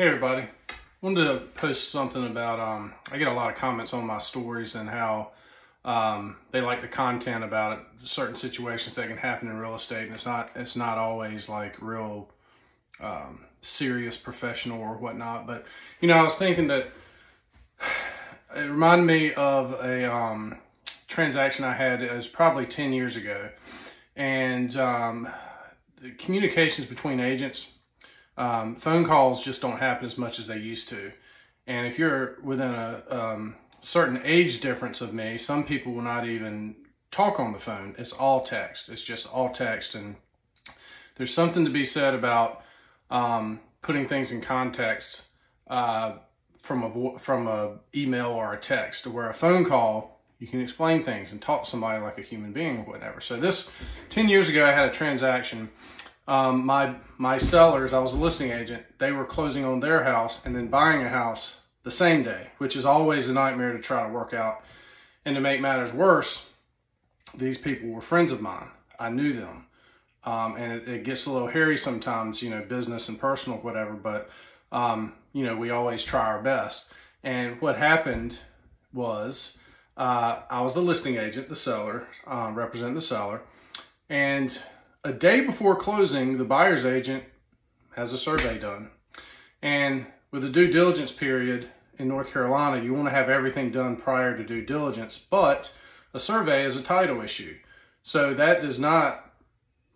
Hey everybody, wanted to post something about um, I get a lot of comments on my stories and how um, they like the content about it, certain situations that can happen in real estate and it's not it's not always like real um, serious professional or whatnot but you know I was thinking that it reminded me of a um, transaction I had it was probably 10 years ago and um, the communications between agents um, phone calls just don't happen as much as they used to. And if you're within a um, certain age difference of me, some people will not even talk on the phone. It's all text. It's just all text. And there's something to be said about um, putting things in context uh, from a from a email or a text, where a phone call you can explain things and talk to somebody like a human being or whatever. So this 10 years ago, I had a transaction um, my my sellers, I was a listing agent. They were closing on their house and then buying a house the same day, which is always a nightmare to try to work out. And to make matters worse, these people were friends of mine. I knew them, um, and it, it, gets a little hairy sometimes, you know, business and personal, whatever. But um, you know, we always try our best. And what happened was, uh, I was the listing agent, the seller, uh, represent the seller, and a day before closing, the buyer's agent has a survey done. And with the due diligence period in North Carolina, you want to have everything done prior to due diligence, but a survey is a title issue. So that does not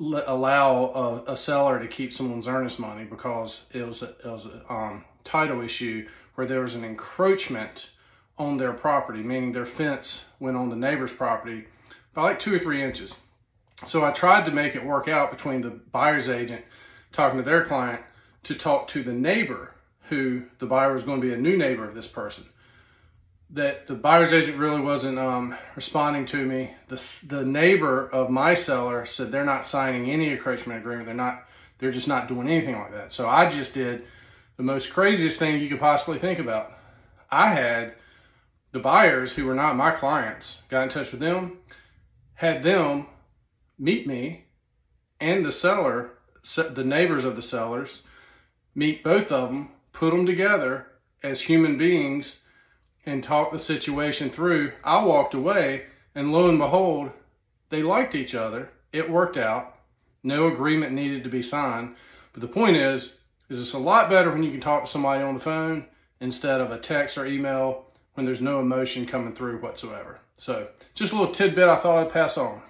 allow a, a seller to keep someone's earnest money because it was a, it was a um, title issue where there was an encroachment on their property, meaning their fence went on the neighbor's property by like two or three inches. So I tried to make it work out between the buyer's agent talking to their client to talk to the neighbor who the buyer was going to be a new neighbor of this person. That the buyer's agent really wasn't um, responding to me. The, the neighbor of my seller said they're not signing any encroachment agreement. They're not, they're just not doing anything like that. So I just did the most craziest thing you could possibly think about. I had the buyers who were not my clients, got in touch with them, had them meet me and the seller, the neighbors of the sellers, meet both of them, put them together as human beings and talk the situation through. I walked away and lo and behold, they liked each other. It worked out. No agreement needed to be signed. But the point is, is it's a lot better when you can talk to somebody on the phone instead of a text or email when there's no emotion coming through whatsoever. So just a little tidbit I thought I'd pass on.